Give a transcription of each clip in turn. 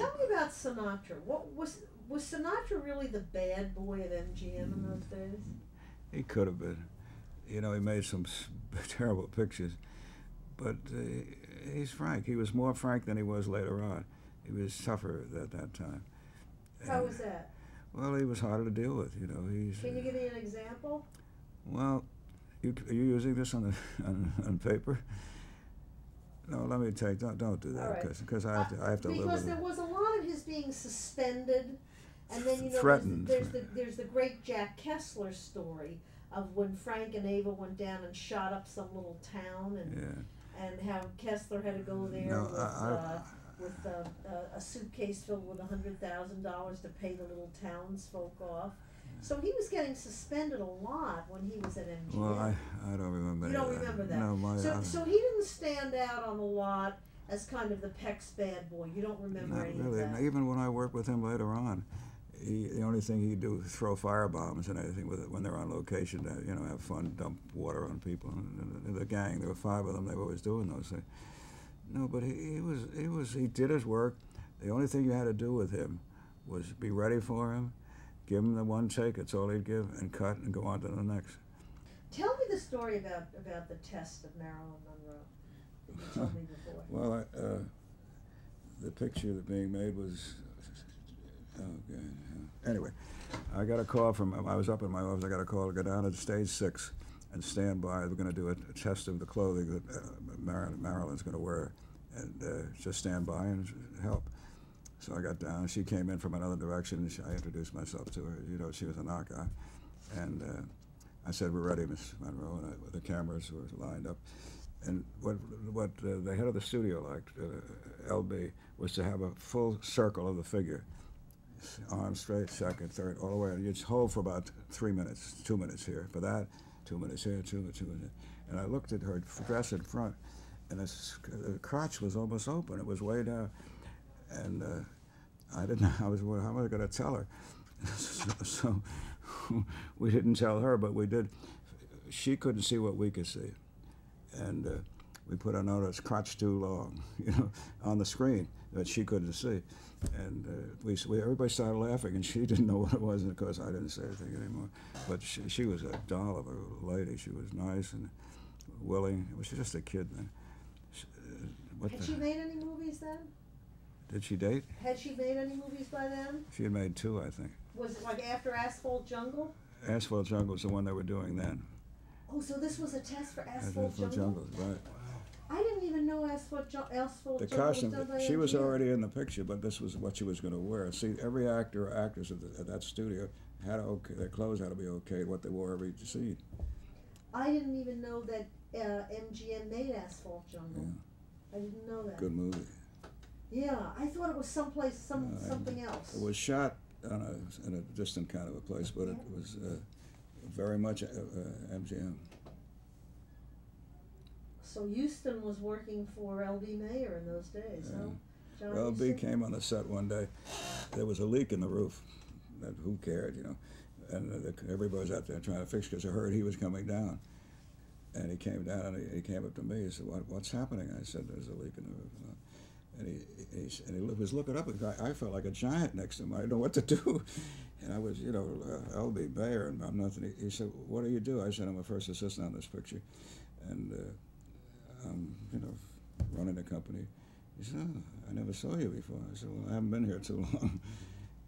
Tell me about Sinatra. What was was Sinatra really the bad boy of MGM in those days? He could have been. You know, he made some terrible pictures, but uh, he's frank. He was more frank than he was later on. He was tougher at that time. How And- was that? Well, he was harder to deal with. You know, he's. Can you give me an example? Well, you, are you using this on, the, on, on paper? No, let me take. Don't, don't do that right. because I have to. I have to live because with there it. was a lot of his being suspended, and then you know Threatened. There's, the, there's the there's the great Jack Kessler story of when Frank and Ava went down and shot up some little town, and Yeah. and how Kessler had to go there No, with I- I- uh, with uh, a, a suitcase filled with a hundred thousand dollars to pay the little townsfolk off. So he was getting suspended a lot when he was at MGM. Well, I, I don't remember. that. You don't remember that. No, my. so, I- so he didn't stand out on the lot as kind of the Peck's bad boy. You don't remember Not really. that. even when I worked with him later on, he, the only thing he'd do was throw firebombs and everything with it when they're on location. To, you know, have fun, dump water on people. And, and the gang, there were five of them. They were always doing those things. No, but he, he was he was he did his work. The only thing you had to do with him was be ready for him, give him the one take. it's all he'd give, and cut and go on to the next. Tell me the story about about the test of Marilyn Monroe that you told me before. Well, I, uh, the picture that being made was. Oh, God. Anyway, I got a call from. I was up in my office. I got a call to go down to stage six and stand by. We're going to do a, a test of the clothing that uh, Marilyn, Marilyn's going to wear, and uh, just stand by and help. So I got down. She came in from another direction, she, I introduced myself to her. You know, she was a knockout, and uh, I said, "We're ready, Miss Monroe." And I, the cameras were lined up. And what what uh, the head of the studio liked, uh, LB, was to have a full circle of the figure, arm straight, second, third, all the way. And you'd hold for about three minutes, two minutes here for that, two minutes here, two minutes, two minutes. And I looked at her dress in front, and the crotch was almost open. It was way down, and uh, I didn't know how was how am I going to tell her? so, so we didn't tell her, but we did. She couldn't see what we could see and uh, we put a notice crotch too long you know on the screen that she couldn't see and uh, we, we everybody started laughing and she didn't know what it was and of course I didn't say anything anymore but she, she was a doll of a lady she was nice and willing she was just a kid then She- uh, Had the, she made any movies then? Did she date Had she made any movies by then? she had made two I think Was it like after Asphalt Jungle? Asphalt Jungle was the one they were doing then Oh, so this was a test for Asphalt, Asphalt Jungle? Jungle right I didn't even know Asphalt, Ju- Asphalt the Jungle costume. was done She was already in the picture, but this was what she was going to wear. See, every actor or actress at, the, at that studio had to okay. Their clothes had to be okay. What they wore every scene. I didn't even know that uh, MGM made Asphalt Jungle. I didn't know that. Good movie. Yeah, I thought it was someplace, some Uh, something else. It was shot on a, in a distant kind of a place, but it was uh, very much uh, uh, MGM. So Huston was working for L.B. Mayer in those days, huh? John Well, B Huston? came on the set one day. There was a leak in the roof. And who cared, you know? And uh, the, everybody was out there trying to fix because I heard he was coming down. And he came down and he, he came up to me. He said, what, "What's happening?" I said, "There's a leak in the roof." And he, he, and he was looking up. And I, I felt like a giant next to him. I didn't know what to do. And I was, you know, uh, L.B. Mayer, and I'm nothing. He, said, "What do you do?" I said, "I'm a first assistant on this picture, and uh, I'm, you know, running the company." He said, oh, I never saw you before. I said, well, I haven't been here too long.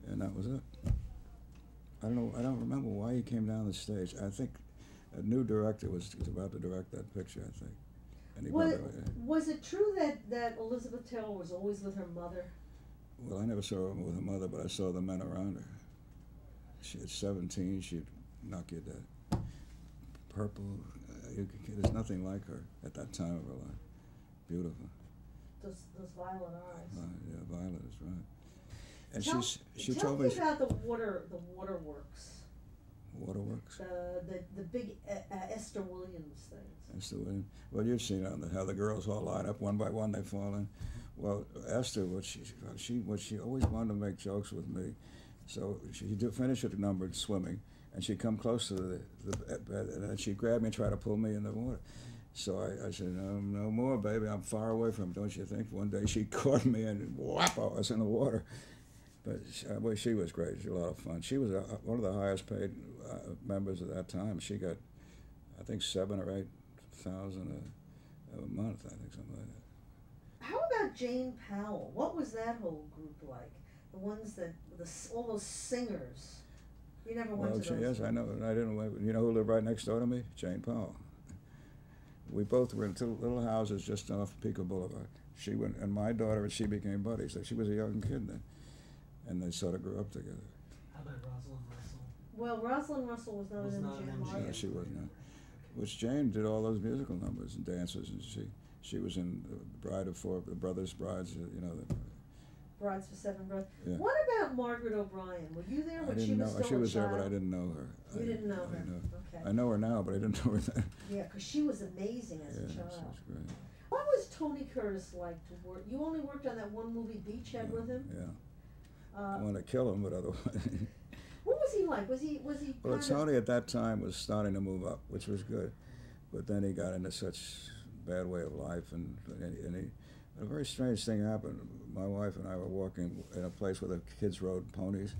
And that was it. I don't know, I don't remember why he came down the stage. I think a new director was about to direct that picture, I think. And he Was, brought it- was it true that, that Elizabeth Taylor was always with her mother? well, I never saw her with her mother, but I saw the men around her. She at 17, she'd knock you dead. Purple, uh, there's nothing like her at that time of her life. Beautiful. Those, those violet eyes. Uh, yeah, Violet is right. And Tell- she's, she Tell told me me, about the water, the waterworks, Waterworks. the, the, the big uh, uh, Esther Williams things. The way. Well, you've seen on the, how the girls all line up one by one. They fall in. Well, Esther, what she she what she always wanted to make jokes with me, so she do finish at the number swimming, and she'd come close to the, the bed, and then she'd grab me and try to pull me in the water. So I, I said, no, no more, baby. I'm far away from don't you think? One day she caught me and whap, I was in the water. But she, uh, well, she was great. She was a lot of fun. She was a, one of the highest paid uh, members at that time. She got, I think, seven or eight thousand a, a month. I think something like that. How about Jane Powell? What was that whole group like? The ones that the all those singers. You never went Well, to she, those. yes, I know. I didn't. You know who lived right next door to me? Jane Powell. We both were in two little houses just off Pico Boulevard. She went, and my daughter and she became buddies. Like she was a young kid then, and they sort of grew up together. How about Rosalind Russell? Well, Rosalind Russell was not Was an not an MGM MGM. No, she was not. Which Jane did all those musical numbers and dances, and she she was in the Bride of Four, the Brothers Brides. You know, the, Brides for Seven Brothers. Yeah. What about Margaret O'Brien? Were you there I when didn't she know still she a was there, but I didn't know her. You I, didn't know I her. know- Okay. I know her now, but I didn't know her then. Yeah, because she was amazing as yeah, a she child. was great. What was Tony Curtis like to work? You only worked on that one movie, Beachhead, with him. Yeah, Uh, I want to kill him, but otherwise. what was he like? Was he was he Well, Tony at that time was starting to move up, which was good, but then he got into such bad way of life, and and he, and he a very strange thing happened. My wife and I were walking in a place where the kids rode ponies,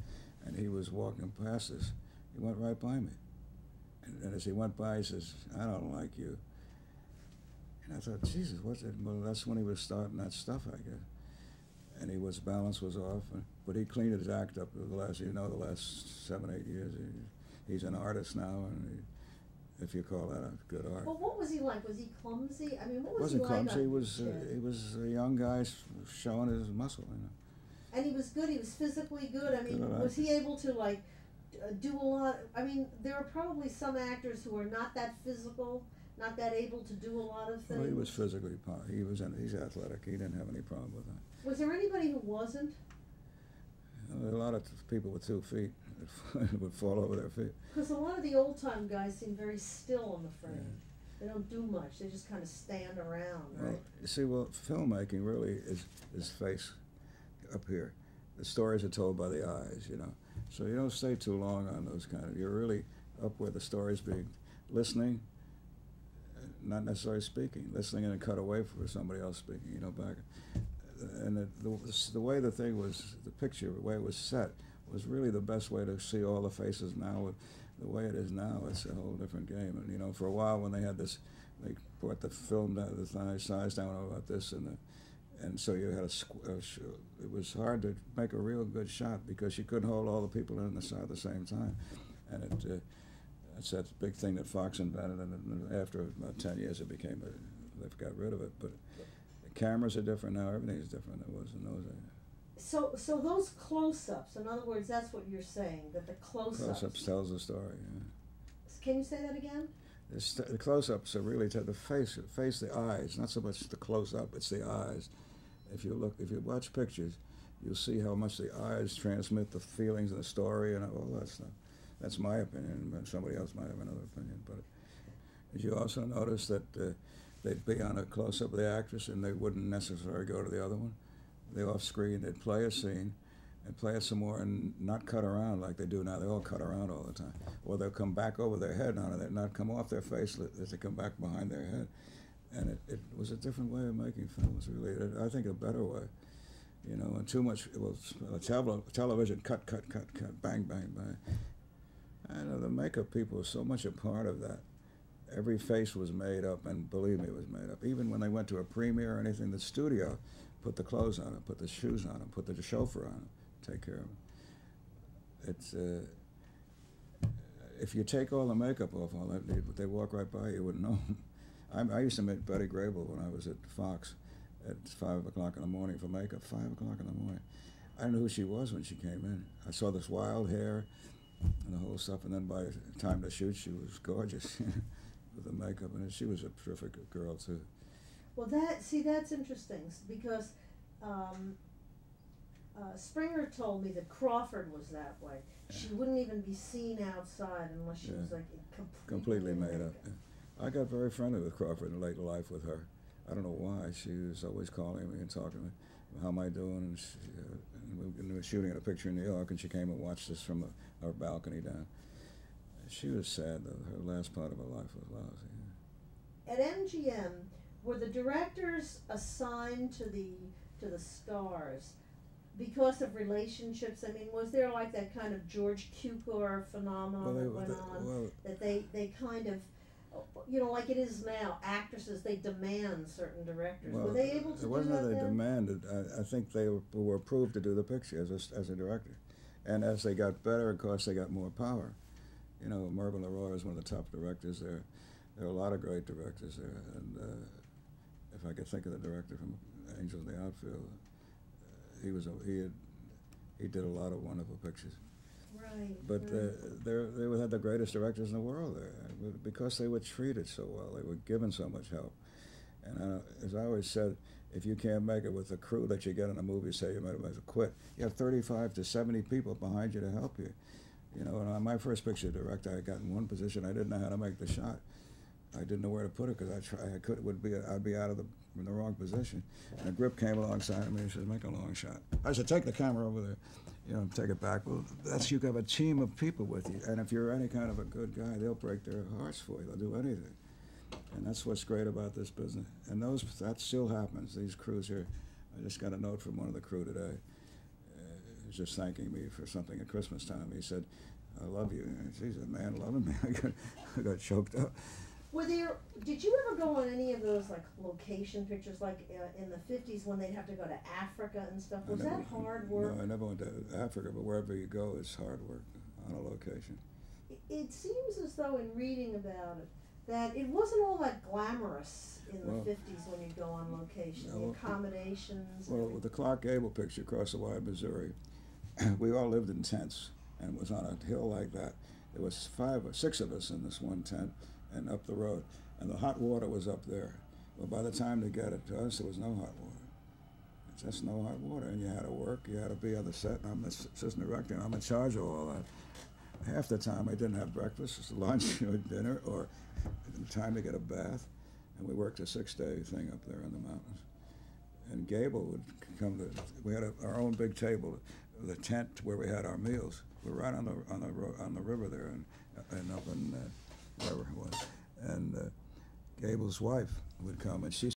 and he was walking past us. He went right by me, and, and as he went by, he says, "I don't like you." And I thought, Jesus, what's it? Well, that's when he was starting that stuff, I guess. And he was balance was off, and, but he cleaned his act up the last, you know, the last seven, eight years. He, he's an artist now, and he, if you call that a good art. Well, what was he like? Was he clumsy? I mean, what was wasn't he like? clumsy. on He was uh, he was a young guy showing his muscle. You know. and he was good. He was physically good. I mean, Good, was he able to like uh, do a lot? I mean, there are probably some actors who are not that physical, not that able to do a lot of things. Well, he was physically. He was. in- He's athletic. He didn't have any problem with that. Was there anybody who wasn't? There a lot of people with two feet that would fall over their feet. Because a lot of the old time guys seem very still on the frame. Yeah. They don't do much. They just kind of stand around, Well, right? you see, well, filmmaking really is is face up here. The stories are told by the eyes, you know. So you don't stay too long on those kind of. You're really up where the story's being listening, not necessarily speaking, listening and then cut away for somebody else speaking, you know, back. And the, the, the way the thing was, the picture, the way it was set, was really the best way to see all the faces now. With the way it is now, it's a whole different game. And you know, for a while when they had this, they brought the film down, the size- down about this, and the, and so you had a, a it was hard to make a real good shot because you couldn't hold all the people in the side at the same time, and it. Uh, that's that big thing that Fox invented, and after about ten years, it became a, they've got rid of it. But cameras are different now. Everything's different than it was in those days. So, so those close-ups. In other words, that's what you're saying. That the close-ups. Close-ups tells the story. Yeah. Can you say that again? The, st- the close-ups are really to the face, face the eyes, not so much the close-up. It's the eyes. If you look, if you watch pictures, you'll see how much the eyes transmit the feelings and the story and all that stuff. That's my opinion, but somebody else might have another opinion. But you also notice that uh, they'd be on a close-up of the actress and they wouldn't necessarily go to the other one? They off-screen, they'd play a scene and play it some more and not cut around like they do now. They all cut around all the time. Or they'll come back over their head on it, not come off their face as they come back behind their head. And it, it was a different way of making films, really. I think a better way. You know, and too much, well, uh, television, cut, cut, cut, cut, bang, bang, bang. I know the makeup people are so much a part of that. Every face was made up, and believe me, it was made up. Even when they went to a premiere or anything, the studio put the clothes on them, put the shoes on them, put the chauffeur on them, take care of them. It's uh, if you take all the makeup off, all that they, walk right by you, you wouldn't know. 'em. I, I used to meet Betty Grable when I was at Fox at five o'clock in the morning for makeup. Five o'clock in the morning. I didn't know who she was when she came in. I saw this wild hair and the whole stuff, and then by the time to shoot, she was gorgeous with the makeup, and she was a terrific girl too. Well, that see, that's interesting because um, uh, Springer told me that Crawford was that way. She wouldn't even be seen outside unless she Yeah. was like completely, completely made up. I got very friendly with Crawford in later life with her. I don't know why. She was always calling me and talking to me. How am I doing? And, she, uh, and we, and we were shooting at a picture in New York, and she came and watched us from a, our balcony down. She was sad, though. Her last part of her life was lousy. at MGM, were the directors assigned to the, to the stars because of relationships? I mean, was there like that kind of George Cukor phenomenon Well, that went they- on? well, That they, they kind of, you know, like it is now, actresses, they demand certain directors. Were they able to It wasn't that that they then? demanded, I, I think they were, were approved to do the picture as a, as a director. And as they got better, of course, they got more power. You know, Mervyn LeRoy is one of the top directors there. There are a lot of great directors there, and, uh, if I could think of the director from Angels in the Outfield, uh, he was, a- he had, he did a lot of wonderful pictures. Right, But right. uh, they're, they had the greatest directors in the world there because they were treated so well. They were given so much help. And as I always said, if you can't make it with the crew that you get in a movie, say you might have to quit, you have 35 to 70 people behind you to help you. You know, on my first picture director, I got in one position, I didn't know how to make the shot. I didn't know where to put it because I try, I could would be I'd be out of the in the wrong position. And a grip came alongside of me and said, "Make a long shot." I said, "Take the camera over there." you know, take it back. Well, that's you have a team of people with you, and if you're any kind of a good guy, they'll break their hearts for you. They'll do anything, and that's what's great about this business. And those that still happens. These crews here. I just got a note from one of the crew today. Was just thanking me for something at Christmas time. He said, "I love you." And he's a man loving me. I got, I got choked up. Were there, did you ever go on any of those like location pictures, like uh, in the fifties when they'd have to go to Africa and stuff? Was that hard work? No, I never went to Africa, but wherever you go, it's hard work on a location. It, seems as though in reading about it, that it wasn't all that glamorous in the Well- fifties when you go on location, No, the accommodations. Well, the. Clark Gable picture across the wide Missouri, we all lived in tents and it was on a hill like that. There was five or six of us in this one tent and up the road, and the hot water was up there. Well, by the time they got it to us, there was no hot water. Just no hot water, and you had to work. You had to be on the set. I'm the assistant director, and I'm in charge of all that. Half the time, I didn't have breakfast, lunch or dinner, or time to get a bath, and we worked a six-day thing up there in the mountains and Gable would come to. We had a, our own big table, the tent where we had our meals. We were right on the on the on the river there, and and up in uh, wherever it was. And uh, Gable's wife would come, and she